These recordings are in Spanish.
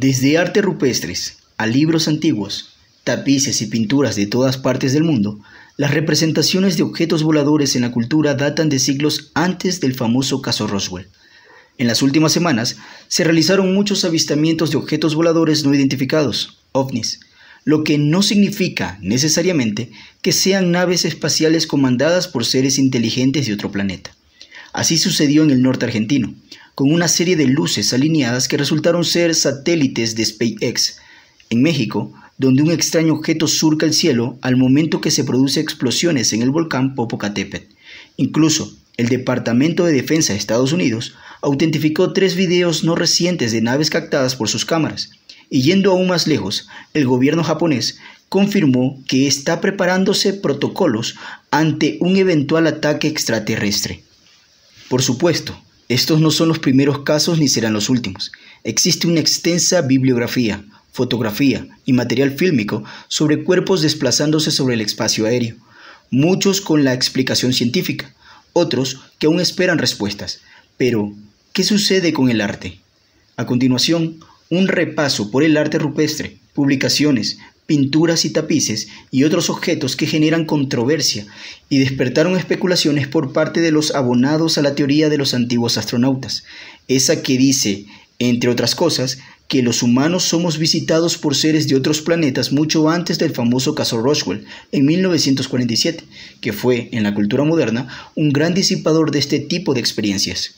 Desde arte rupestres a libros antiguos, tapices y pinturas de todas partes del mundo, las representaciones de objetos voladores en la cultura datan de siglos antes del famoso caso Roswell. En las últimas semanas se realizaron muchos avistamientos de objetos voladores no identificados, ovnis, lo que no significa necesariamente que sean naves espaciales comandadas por seres inteligentes de otro planeta. Así sucedió en el norte argentino, con una serie de luces alineadas que resultaron ser satélites de SpaceX. En México, donde un extraño objeto surca el cielo al momento que se producen explosiones en el volcán Popocatépetl. Incluso, el Departamento de Defensa de Estados Unidos autentificó tres videos no recientes de naves captadas por sus cámaras. Y yendo aún más lejos, el gobierno japonés confirmó que está preparándose protocolos ante un eventual ataque extraterrestre. Por supuesto, estos no son los primeros casos ni serán los últimos. Existe una extensa bibliografía, fotografía y material fílmico sobre cuerpos desplazándose sobre el espacio aéreo, muchos con la explicación científica, otros que aún esperan respuestas. Pero, ¿qué sucede con el arte? A continuación, un repaso por el arte rupestre, publicaciones, pinturas y tapices y otros objetos que generan controversia y despertaron especulaciones por parte de los abonados a la teoría de los antiguos astronautas, esa que dice, entre otras cosas, que los humanos somos visitados por seres de otros planetas mucho antes del famoso caso Roswell en 1947, que fue, en la cultura moderna, un gran disipador de este tipo de experiencias.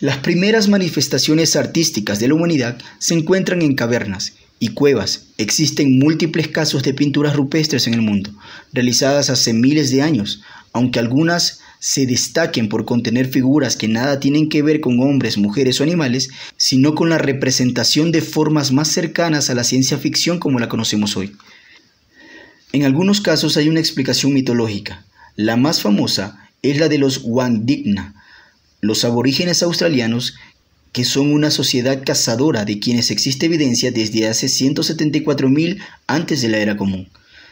Las primeras manifestaciones artísticas de la humanidad se encuentran en cavernas y cuevas. Existen múltiples casos de pinturas rupestres en el mundo, realizadas hace miles de años, aunque algunas se destaquen por contener figuras que nada tienen que ver con hombres, mujeres o animales, sino con la representación de formas más cercanas a la ciencia ficción como la conocemos hoy. En algunos casos hay una explicación mitológica. La más famosa es la de los Wangdigna, los aborígenes australianos que son una sociedad cazadora de quienes existe evidencia desde hace 174.000 antes de la era común,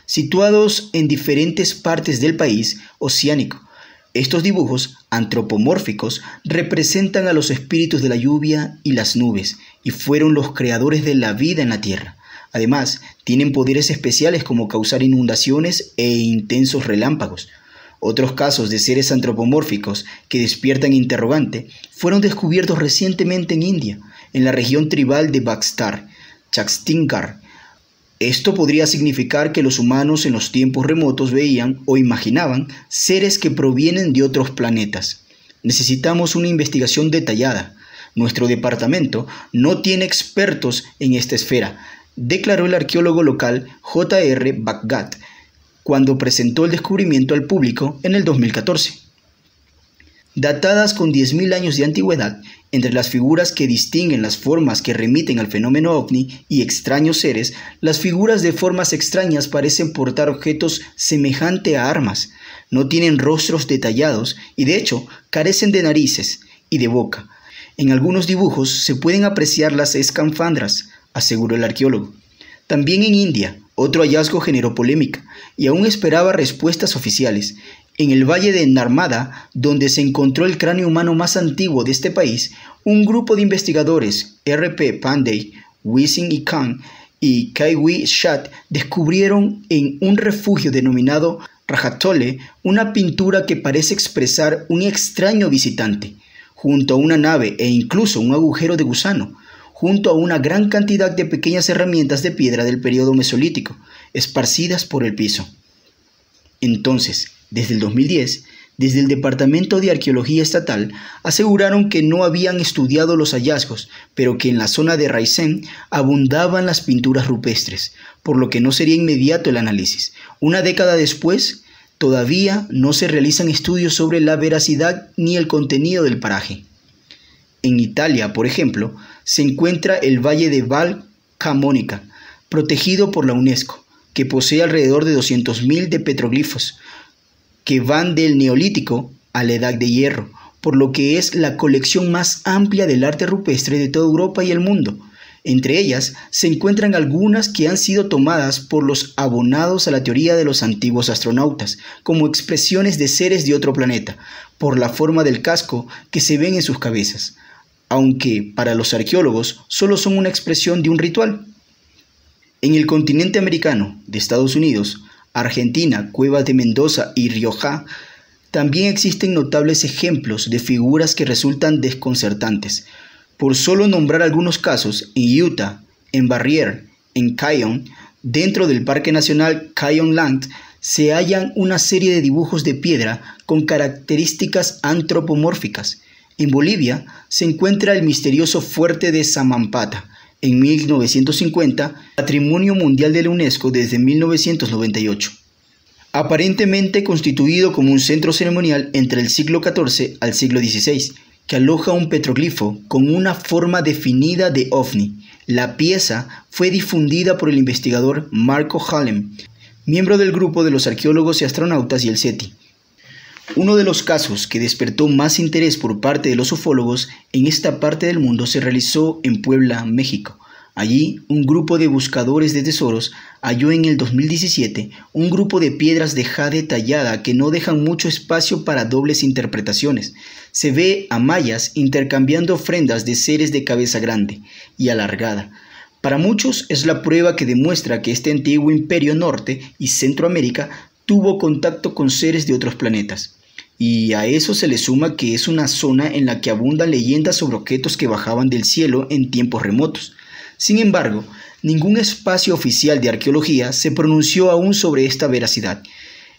situados en diferentes partes del país oceánico. Estos dibujos antropomórficos representan a los espíritus de la lluvia y las nubes y fueron los creadores de la vida en la tierra. Además, tienen poderes especiales como causar inundaciones e intensos relámpagos. Otros casos de seres antropomórficos que despiertan interrogante fueron descubiertos recientemente en India, en la región tribal de Bakstar, Chakstinkar. Esto podría significar que los humanos en los tiempos remotos veían o imaginaban seres que provienen de otros planetas. Necesitamos una investigación detallada. Nuestro departamento no tiene expertos en esta esfera, declaró el arqueólogo local J.R. Baggat cuando presentó el descubrimiento al público en el 2014. Datadas con 10.000 años de antigüedad, entre las figuras que distinguen las formas que remiten al fenómeno ovni y extraños seres, las figuras de formas extrañas parecen portar objetos semejante a armas, no tienen rostros detallados y de hecho carecen de narices y de boca. En algunos dibujos se pueden apreciar las escanfandras, aseguró el arqueólogo. También en India, otro hallazgo generó polémica y aún esperaba respuestas oficiales. En el valle de Narmada, donde se encontró el cráneo humano más antiguo de este país, un grupo de investigadores, R.P. Pandey, Wissing y Khan y Kaiwi Shat, descubrieron en un refugio denominado Rajatole una pintura que parece expresar un extraño visitante, junto a una nave e incluso un agujero de gusano junto a una gran cantidad de pequeñas herramientas de piedra del periodo mesolítico, esparcidas por el piso. Entonces, desde el 2010, desde el Departamento de Arqueología Estatal aseguraron que no habían estudiado los hallazgos, pero que en la zona de Raisen abundaban las pinturas rupestres, por lo que no sería inmediato el análisis. Una década después, todavía no se realizan estudios sobre la veracidad ni el contenido del paraje. En Italia, por ejemplo, se encuentra el Valle de Val Camonica, protegido por la UNESCO, que posee alrededor de 200.000 de petroglifos, que van del Neolítico a la Edad de Hierro, por lo que es la colección más amplia del arte rupestre de toda Europa y el mundo. Entre ellas se encuentran algunas que han sido tomadas por los abonados a la teoría de los antiguos astronautas como expresiones de seres de otro planeta, por la forma del casco que se ven en sus cabezas, aunque para los arqueólogos solo son una expresión de un ritual. En el continente americano de Estados Unidos, Argentina, Cuevas de Mendoza y Rioja, también existen notables ejemplos de figuras que resultan desconcertantes, por solo nombrar algunos casos, en Utah, en Barrier, en Kion, dentro del Parque Nacional Kion Land, se hallan una serie de dibujos de piedra con características antropomórficas. En Bolivia se encuentra el misterioso fuerte de Samampata, en 1950, Patrimonio Mundial de la UNESCO desde 1998. Aparentemente constituido como un centro ceremonial entre el siglo XIV al siglo XVI, que aloja un petroglifo con una forma definida de ovni. La pieza fue difundida por el investigador Marco Hallem, miembro del grupo de los arqueólogos y astronautas y el SETI. Uno de los casos que despertó más interés por parte de los ufólogos en esta parte del mundo se realizó en Puebla, México. Allí, un grupo de buscadores de tesoros halló en el 2017 un grupo de piedras de jade tallada que no dejan mucho espacio para dobles interpretaciones. Se ve a mayas intercambiando ofrendas de seres de cabeza grande y alargada. Para muchos es la prueba que demuestra que este antiguo imperio norte y Centroamérica tuvo contacto con seres de otros planetas. Y a eso se le suma que es una zona en la que abundan leyendas sobre objetos que bajaban del cielo en tiempos remotos. Sin embargo, ningún espacio oficial de arqueología se pronunció aún sobre esta veracidad.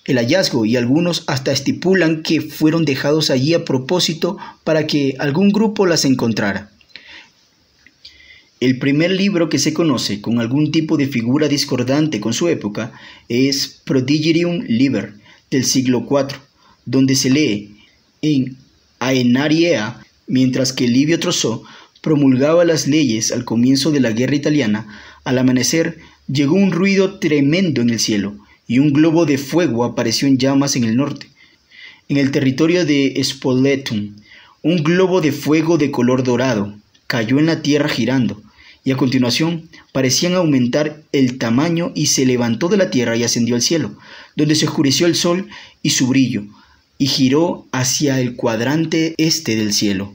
El hallazgo y algunos hasta estipulan que fueron dejados allí a propósito para que algún grupo las encontrara. El primer libro que se conoce con algún tipo de figura discordante con su época es Prodigirium Liber del siglo IV, donde se lee en Aenariea, mientras que Livio Trossò promulgaba las leyes al comienzo de la guerra italiana, al amanecer llegó un ruido tremendo en el cielo y un globo de fuego apareció en llamas en el norte. En el territorio de Spoletum, un globo de fuego de color dorado cayó en la tierra girando, y a continuación parecían aumentar el tamaño y se levantó de la tierra y ascendió al cielo, donde se oscureció el sol y su brillo, y giró hacia el cuadrante este del cielo.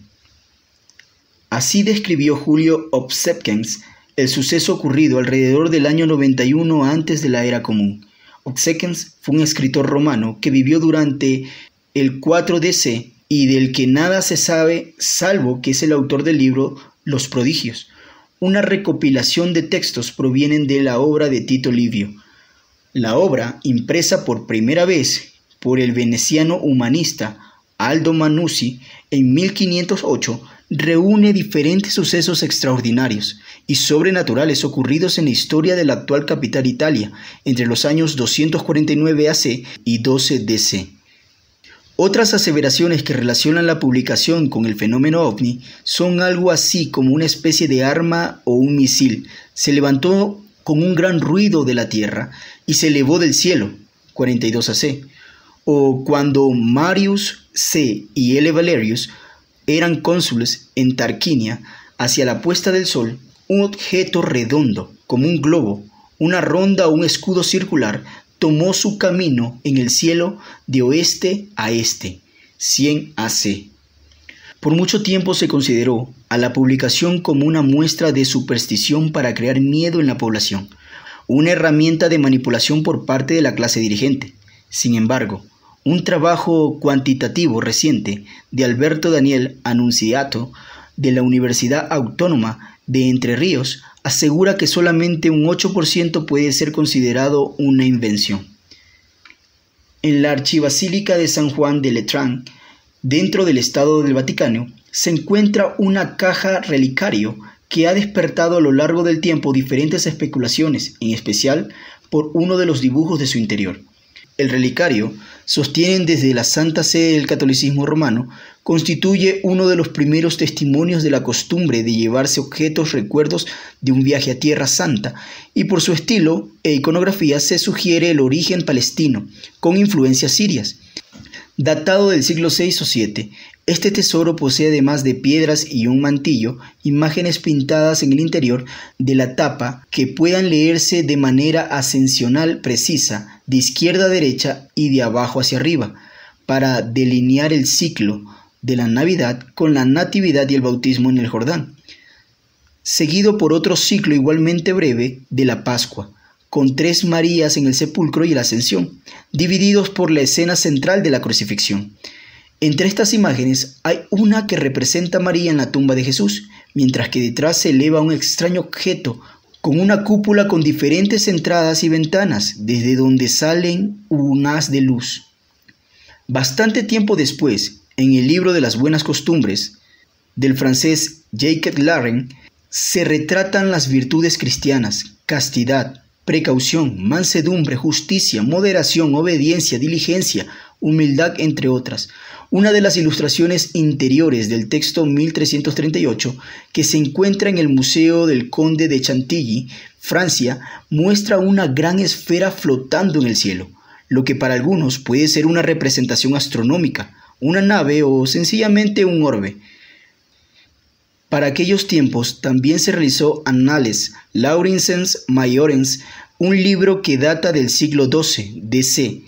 Así describió Julio Obsequens el suceso ocurrido alrededor del año 91 antes de la era común. Obsequens fue un escritor romano que vivió durante el 4 DC y del que nada se sabe salvo que es el autor del libro Los prodigios. Una recopilación de textos provienen de la obra de Tito Livio. La obra, impresa por primera vez por el veneciano humanista Aldo Manuzzi en 1508, reúne diferentes sucesos extraordinarios y sobrenaturales ocurridos en la historia de la actual capital Italia entre los años 249 AC y 12 DC. Otras aseveraciones que relacionan la publicación con el fenómeno ovni son algo así como una especie de arma o un misil. Se levantó con un gran ruido de la tierra y se elevó del cielo, 42 AC. O cuando Marius C. y L. Valerius eran cónsules en Tarquinia, hacia la puesta del sol, un objeto redondo, como un globo, una ronda o un escudo circular, tomó su camino en el cielo de oeste a este, 100 AC. Por mucho tiempo se consideró a la publicación como una muestra de superstición para crear miedo en la población, una herramienta de manipulación por parte de la clase dirigente. Sin embargo, un trabajo cuantitativo reciente de Alberto Daniel Anunciato de la Universidad Autónoma de Entre Ríos asegura que solamente un 8% puede ser considerado una invención. En la Archibasílica de San Juan de Letrán, dentro del Estado del Vaticano, se encuentra una caja relicario que ha despertado a lo largo del tiempo diferentes especulaciones, en especial por uno de los dibujos de su interior. El relicario, sostienen desde la Santa Sede del Catolicismo Romano, constituye uno de los primeros testimonios de la costumbre de llevarse objetos recuerdos de un viaje a Tierra Santa, y por su estilo e iconografía se sugiere el origen palestino, con influencias sirias. Datado del siglo VI o VII, Este tesoro posee además de piedras y un mantillo, imágenes pintadas en el interior de la tapa que puedan leerse de manera ascensional precisa, de izquierda a derecha y de abajo hacia arriba, para delinear el ciclo de la Navidad con la Natividad y el bautismo en el Jordán, seguido por otro ciclo igualmente breve de la Pascua, con tres Marías en el sepulcro y la ascensión, divididos por la escena central de la crucifixión. Entre estas imágenes hay una que representa a María en la tumba de Jesús, mientras que detrás se eleva un extraño objeto con una cúpula con diferentes entradas y ventanas, desde donde salen un haz de luz. Bastante tiempo después, en el libro de las buenas costumbres del francés Jacques Larren, se retratan las virtudes cristianas, castidad, precaución, mansedumbre, justicia, moderación, obediencia, diligencia, humildad, entre otras. Una de las ilustraciones interiores del texto 1338, que se encuentra en el Museo del Conde de Chantilly, Francia, muestra una gran esfera flotando en el cielo, lo que para algunos puede ser una representación astronómica, una nave o sencillamente un orbe. Para aquellos tiempos también se realizó Annales Laurensens Majorens, un libro que data del siglo XII DC,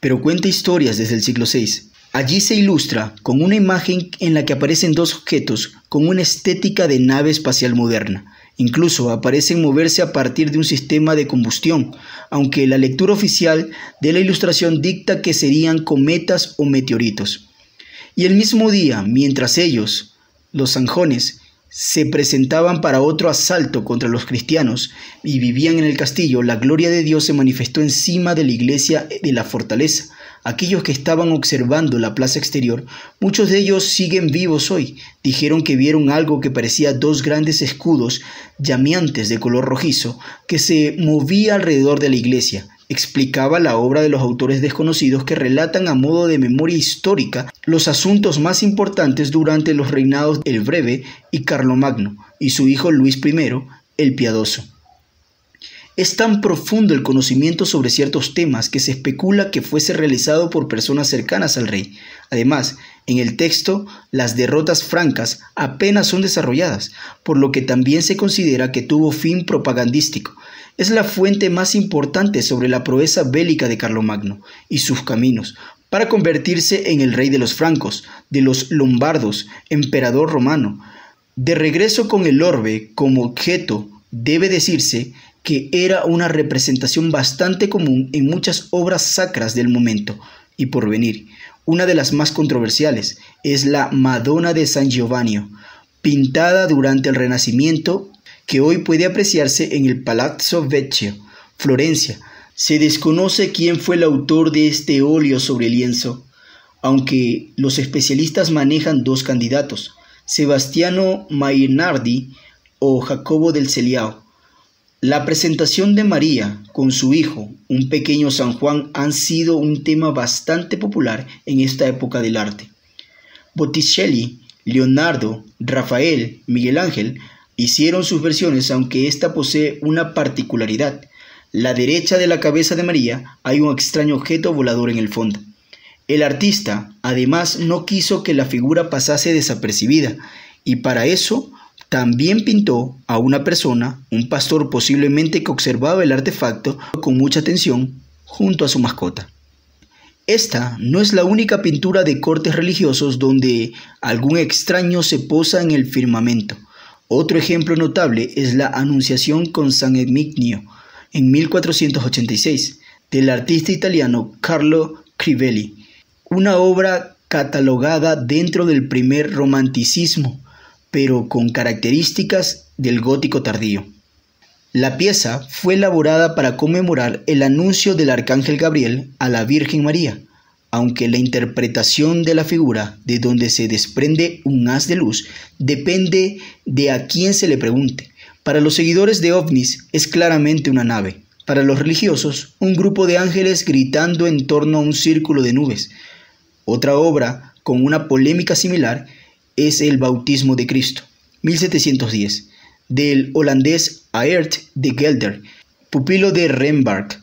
pero cuenta historias desde el siglo VI. Allí se ilustra con una imagen en la que aparecen dos objetos con una estética de nave espacial moderna. Incluso aparecen moverse a partir de un sistema de combustión, aunque la lectura oficial de la ilustración dicta que serían cometas o meteoritos. Y el mismo día, mientras ellos, los zanjones, se presentaban para otro asalto contra los cristianos y vivían en el castillo, la gloria de Dios se manifestó encima de la iglesia de la fortaleza. Aquellos que estaban observando la plaza exterior, muchos de ellos siguen vivos hoy, dijeron que vieron algo que parecía dos grandes escudos llameantes de color rojizo que se movía alrededor de la iglesia explicaba la obra de los autores desconocidos que relatan a modo de memoria histórica los asuntos más importantes durante los reinados del Breve y Carlomagno y su hijo Luis I, el Piadoso. Es tan profundo el conocimiento sobre ciertos temas que se especula que fuese realizado por personas cercanas al rey. Además, en el texto, las derrotas francas apenas son desarrolladas, por lo que también se considera que tuvo fin propagandístico. Es la fuente más importante sobre la proeza bélica de Carlomagno y sus caminos, para convertirse en el rey de los francos, de los lombardos, emperador romano. De regreso con el orbe como objeto, debe decirse que era una representación bastante común en muchas obras sacras del momento y por venir. Una de las más controversiales es la Madonna de San Giovanni, pintada durante el Renacimiento, que hoy puede apreciarse en el Palazzo Vecchio, Florencia. Se desconoce quién fue el autor de este óleo sobre lienzo, aunque los especialistas manejan dos candidatos, Sebastiano Mainardi o Jacobo del Celiao. La presentación de María con su hijo, un pequeño San Juan, han sido un tema bastante popular en esta época del arte. Botticelli, Leonardo, Rafael, Miguel Ángel hicieron sus versiones, aunque ésta posee una particularidad. La derecha de la cabeza de María hay un extraño objeto volador en el fondo. El artista, además, no quiso que la figura pasase desapercibida, y para eso también pintó a una persona, un pastor posiblemente que observaba el artefacto con mucha atención junto a su mascota. Esta no es la única pintura de cortes religiosos donde algún extraño se posa en el firmamento. Otro ejemplo notable es la Anunciación con San Emignio en 1486 del artista italiano Carlo Crivelli, una obra catalogada dentro del primer romanticismo pero con características del gótico tardío. La pieza fue elaborada para conmemorar el anuncio del arcángel Gabriel a la Virgen María, aunque la interpretación de la figura de donde se desprende un haz de luz depende de a quién se le pregunte. Para los seguidores de ovnis es claramente una nave, para los religiosos un grupo de ángeles gritando en torno a un círculo de nubes. Otra obra con una polémica similar es el bautismo de Cristo, 1710, del holandés Aert de Gelder, pupilo de Rembrandt.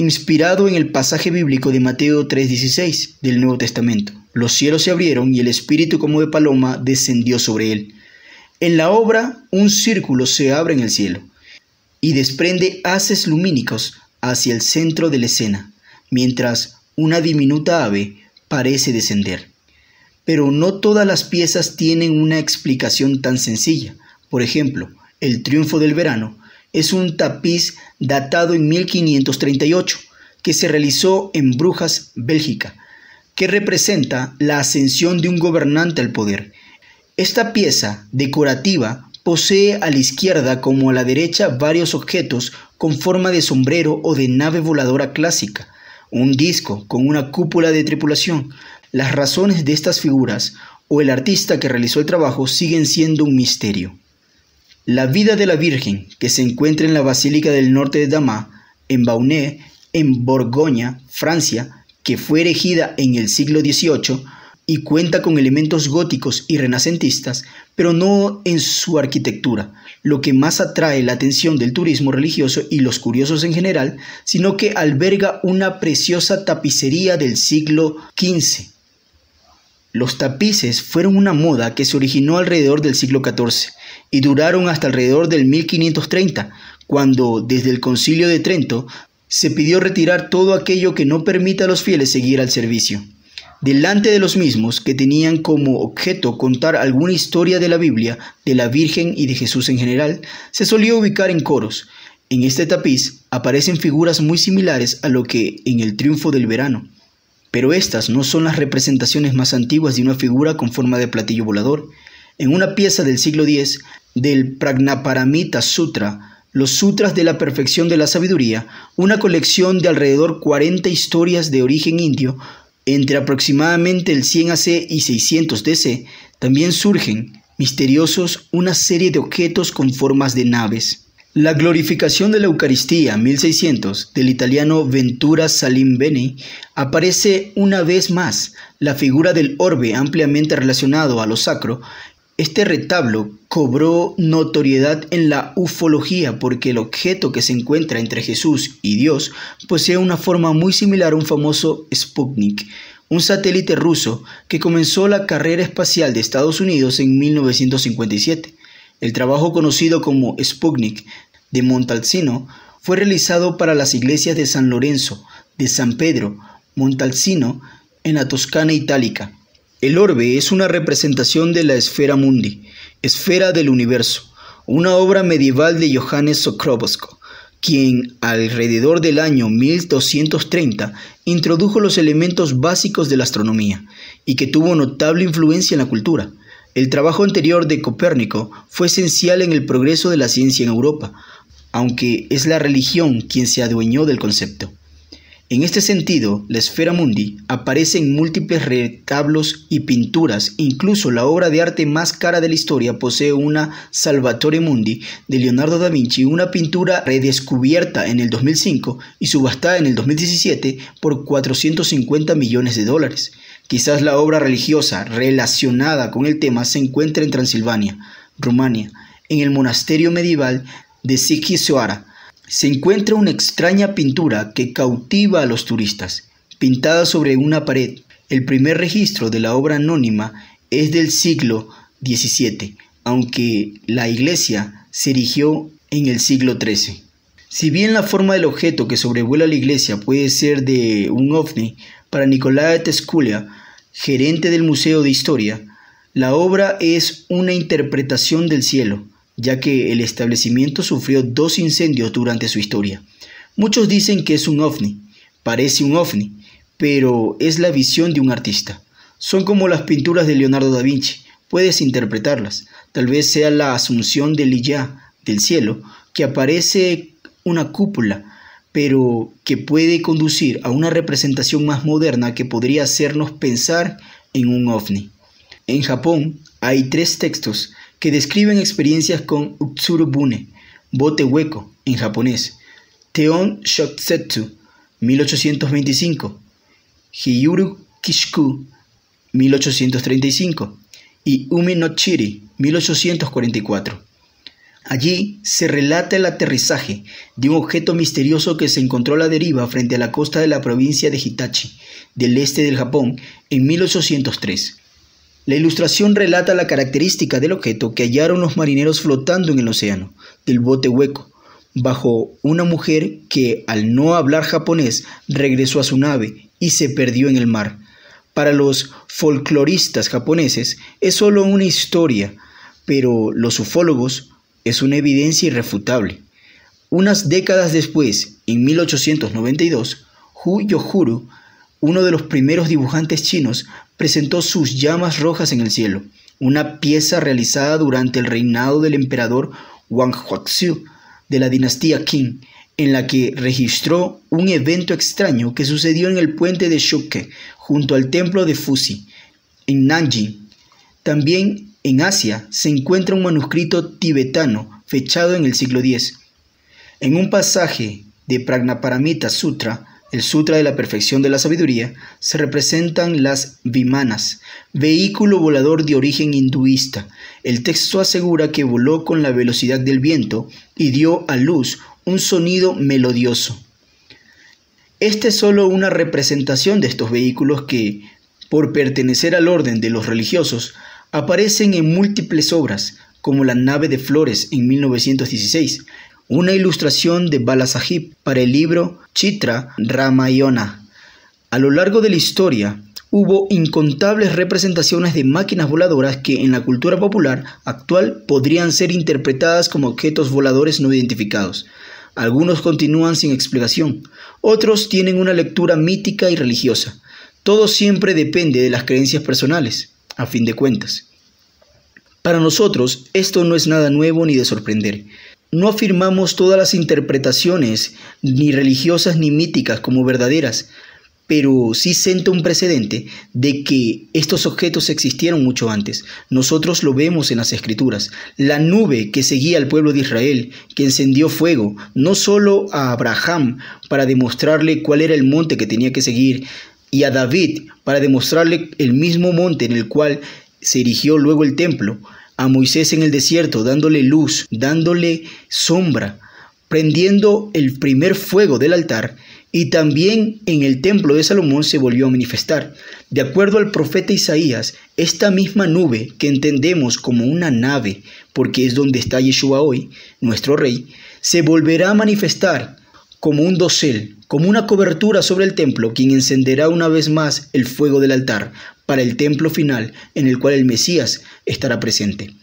inspirado en el pasaje bíblico de Mateo 3:16 del Nuevo Testamento. Los cielos se abrieron y el Espíritu como de paloma descendió sobre él. En la obra, un círculo se abre en el cielo y desprende haces lumínicos hacia el centro de la escena, mientras una diminuta ave parece descender. Pero no todas las piezas tienen una explicación tan sencilla. Por ejemplo, el triunfo del verano es un tapiz datado en 1538 que se realizó en Brujas, Bélgica, que representa la ascensión de un gobernante al poder. Esta pieza decorativa posee a la izquierda como a la derecha varios objetos con forma de sombrero o de nave voladora clásica, un disco con una cúpula de tripulación. Las razones de estas figuras o el artista que realizó el trabajo siguen siendo un misterio. La vida de la Virgen, que se encuentra en la Basílica del Norte de Damas, en Baunay, en Borgoña, Francia, que fue erigida en el siglo XVIII y cuenta con elementos góticos y renacentistas, pero no en su arquitectura, lo que más atrae la atención del turismo religioso y los curiosos en general, sino que alberga una preciosa tapicería del siglo XV. Los tapices fueron una moda que se originó alrededor del siglo XIV y duraron hasta alrededor del 1530, cuando desde el concilio de Trento se pidió retirar todo aquello que no permita a los fieles seguir al servicio. Delante de los mismos, que tenían como objeto contar alguna historia de la Biblia, de la Virgen y de Jesús en general, se solía ubicar en coros. En este tapiz aparecen figuras muy similares a lo que en el triunfo del verano. Pero estas no son las representaciones más antiguas de una figura con forma de platillo volador. En una pieza del siglo X del Pragnaparamita Sutra, los Sutras de la Perfección de la Sabiduría, una colección de alrededor 40 historias de origen indio, entre aproximadamente el 100 AC y 600 DC, también surgen, misteriosos, una serie de objetos con formas de naves. La glorificación de la Eucaristía 1600 del italiano Ventura Salim Beni aparece una vez más la figura del orbe ampliamente relacionado a lo sacro este retablo cobró notoriedad en la ufología porque el objeto que se encuentra entre Jesús y Dios posee una forma muy similar a un famoso Sputnik, un satélite ruso que comenzó la carrera espacial de Estados Unidos en 1957. El trabajo conocido como Sputnik de Montalcino fue realizado para las iglesias de San Lorenzo, de San Pedro, Montalcino, en la Toscana itálica. El orbe es una representación de la esfera mundi, esfera del universo, una obra medieval de Johannes Sokrobosco, quien alrededor del año 1230 introdujo los elementos básicos de la astronomía y que tuvo notable influencia en la cultura. El trabajo anterior de Copérnico fue esencial en el progreso de la ciencia en Europa, aunque es la religión quien se adueñó del concepto. En este sentido, la esfera mundi aparece en múltiples retablos y pinturas, incluso la obra de arte más cara de la historia posee una Salvatore Mundi de Leonardo da Vinci, una pintura redescubierta en el 2005 y subastada en el 2017 por 450 millones de dólares. Quizás la obra religiosa relacionada con el tema se encuentra en Transilvania, Rumania, en el monasterio medieval de Sighisoara, se encuentra una extraña pintura que cautiva a los turistas, pintada sobre una pared. El primer registro de la obra anónima es del siglo XVII, aunque la iglesia se erigió en el siglo XIII. Si bien la forma del objeto que sobrevuela la iglesia puede ser de un ovni, para Nicolás Tesculia, gerente del Museo de Historia, la obra es una interpretación del cielo, ya que el establecimiento sufrió dos incendios durante su historia. Muchos dicen que es un ovni, parece un ovni, pero es la visión de un artista. Son como las pinturas de Leonardo da Vinci, puedes interpretarlas. Tal vez sea la asunción de Lilla del cielo, que aparece una cúpula, pero que puede conducir a una representación más moderna que podría hacernos pensar en un ovni. En Japón hay tres textos que describen experiencias con Utsuru Bune, bote hueco en japonés, Teon Shoksetsu, 1825, Hiyuru Kishiku, 1835 y Umi no Chiri, 1844. Allí se relata el aterrizaje de un objeto misterioso que se encontró a la deriva frente a la costa de la provincia de Hitachi, del este del Japón, en 1803. La ilustración relata la característica del objeto que hallaron los marineros flotando en el océano, del bote hueco, bajo una mujer que, al no hablar japonés, regresó a su nave y se perdió en el mar. Para los folcloristas japoneses es solo una historia, pero los ufólogos es una evidencia irrefutable. Unas décadas después, en 1892, Hu Yohuru, uno de los primeros dibujantes chinos, presentó sus llamas rojas en el cielo, una pieza realizada durante el reinado del emperador Wang Huaxiu de la dinastía Qing, en la que registró un evento extraño que sucedió en el puente de Shuke, junto al templo de Fuxi, en Nanjing. También en Asia se encuentra un manuscrito tibetano fechado en el siglo X. En un pasaje de Pragnaparamita Sutra, el Sutra de la Perfección de la Sabiduría, se representan las vimanas, vehículo volador de origen hinduista. El texto asegura que voló con la velocidad del viento y dio a luz un sonido melodioso. Esta es solo una representación de estos vehículos que, por pertenecer al orden de los religiosos, Aparecen en múltiples obras, como La nave de flores en 1916, una ilustración de Balasahib para el libro Chitra Ramayana. A lo largo de la historia, hubo incontables representaciones de máquinas voladoras que en la cultura popular actual podrían ser interpretadas como objetos voladores no identificados. Algunos continúan sin explicación, otros tienen una lectura mítica y religiosa. Todo siempre depende de las creencias personales a fin de cuentas. Para nosotros esto no es nada nuevo ni de sorprender. No afirmamos todas las interpretaciones, ni religiosas ni míticas, como verdaderas, pero sí senta un precedente de que estos objetos existieron mucho antes. Nosotros lo vemos en las escrituras. La nube que seguía al pueblo de Israel, que encendió fuego, no solo a Abraham para demostrarle cuál era el monte que tenía que seguir, y a David para demostrarle el mismo monte en el cual se erigió luego el templo, a Moisés en el desierto, dándole luz, dándole sombra, prendiendo el primer fuego del altar, y también en el templo de Salomón se volvió a manifestar. De acuerdo al profeta Isaías, esta misma nube que entendemos como una nave, porque es donde está Yeshua hoy, nuestro rey, se volverá a manifestar como un dosel, como una cobertura sobre el templo, quien encenderá una vez más el fuego del altar para el templo final en el cual el Mesías estará presente.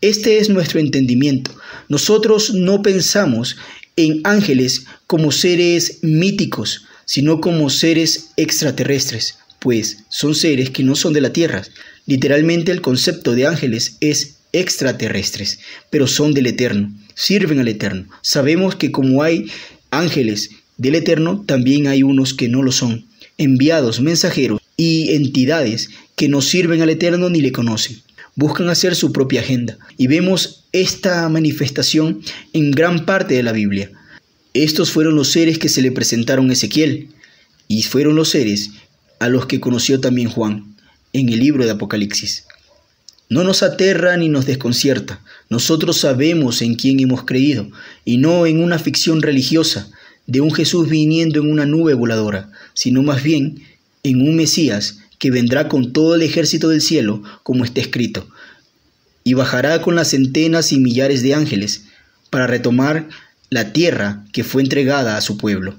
Este es nuestro entendimiento. Nosotros no pensamos en ángeles como seres míticos, sino como seres extraterrestres, pues son seres que no son de la tierra. Literalmente el concepto de ángeles es extraterrestres, pero son del eterno, sirven al eterno. Sabemos que como hay ángeles del Eterno, también hay unos que no lo son, enviados, mensajeros y entidades que no sirven al Eterno ni le conocen. Buscan hacer su propia agenda. Y vemos esta manifestación en gran parte de la Biblia. Estos fueron los seres que se le presentaron a Ezequiel y fueron los seres a los que conoció también Juan en el libro de Apocalipsis. No nos aterra ni nos desconcierta. Nosotros sabemos en quién hemos creído y no en una ficción religiosa de un Jesús viniendo en una nube voladora, sino más bien en un Mesías que vendrá con todo el ejército del cielo, como está escrito, y bajará con las centenas y millares de ángeles para retomar la tierra que fue entregada a su pueblo.